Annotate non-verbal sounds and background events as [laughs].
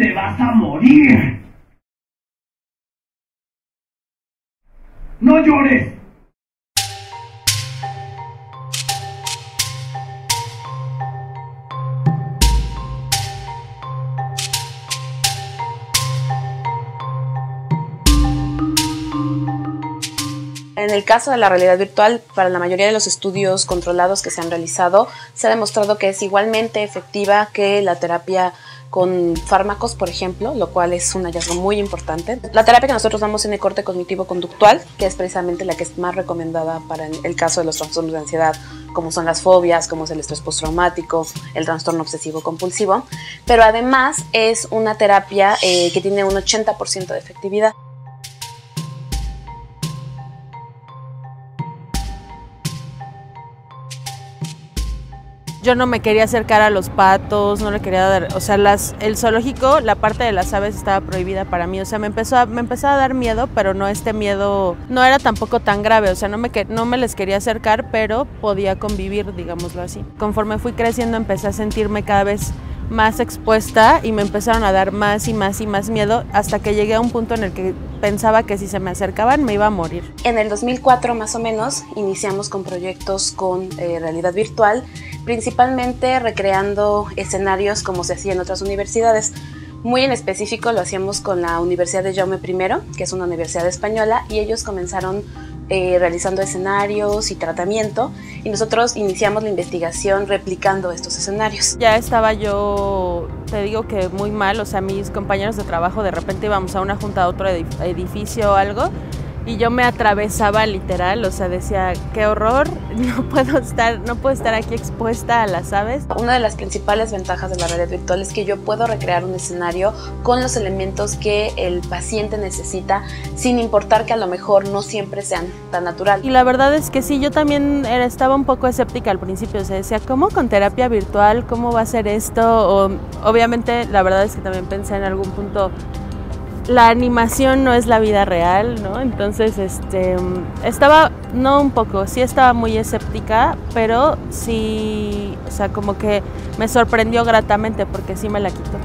¡Te vas a morir! ¡No llores! En el caso de la realidad virtual, para la mayoría de los estudios controlados que se han realizado, se ha demostrado que es igualmente efectiva que la terapia con fármacos, por ejemplo, lo cual es un hallazgo muy importante. La terapia que nosotros damos en el corte cognitivo-conductual, que es precisamente la que es más recomendada para el caso de los trastornos de ansiedad, como son las fobias, como es el estrés postraumático, el trastorno obsesivo-compulsivo, pero además es una terapia eh, que tiene un 80% de efectividad. Yo no me quería acercar a los patos, no le quería dar, o sea, las, el zoológico, la parte de las aves estaba prohibida para mí, o sea, me empezó a, me empezó a dar miedo, pero no este miedo, no era tampoco tan grave, o sea, no me, no me les quería acercar, pero podía convivir, digámoslo así. Conforme fui creciendo empecé a sentirme cada vez más expuesta y me empezaron a dar más y más y más miedo hasta que llegué a un punto en el que pensaba que si se me acercaban me iba a morir. En el 2004 más o menos iniciamos con proyectos con eh, realidad virtual principalmente recreando escenarios como se hacía en otras universidades. Muy en específico lo hacíamos con la Universidad de Jaume I, que es una universidad española, y ellos comenzaron eh, realizando escenarios y tratamiento y nosotros iniciamos la investigación replicando estos escenarios. Ya estaba yo, te digo que muy mal, o sea, mis compañeros de trabajo de repente íbamos a una junta a otro edificio o algo y yo me atravesaba literal, o sea, decía, qué horror, [laughs] no puedo estar, no puedo estar aquí expuesta a las aves. Una de las principales ventajas de la realidad virtual es que yo puedo recrear un escenario con los elementos que el paciente necesita, sin importar que a lo mejor no siempre sean tan natural. Y la verdad es que sí, yo también era, estaba un poco escéptica al principio, o sea, decía, ¿cómo con terapia virtual? ¿Cómo va a ser esto? O, obviamente, la verdad es que también pensé en algún punto la animación no es la vida real, ¿no? Entonces, este, estaba, no un poco, sí estaba muy escéptica, pero sí, o sea, como que me sorprendió gratamente porque sí me la quitó.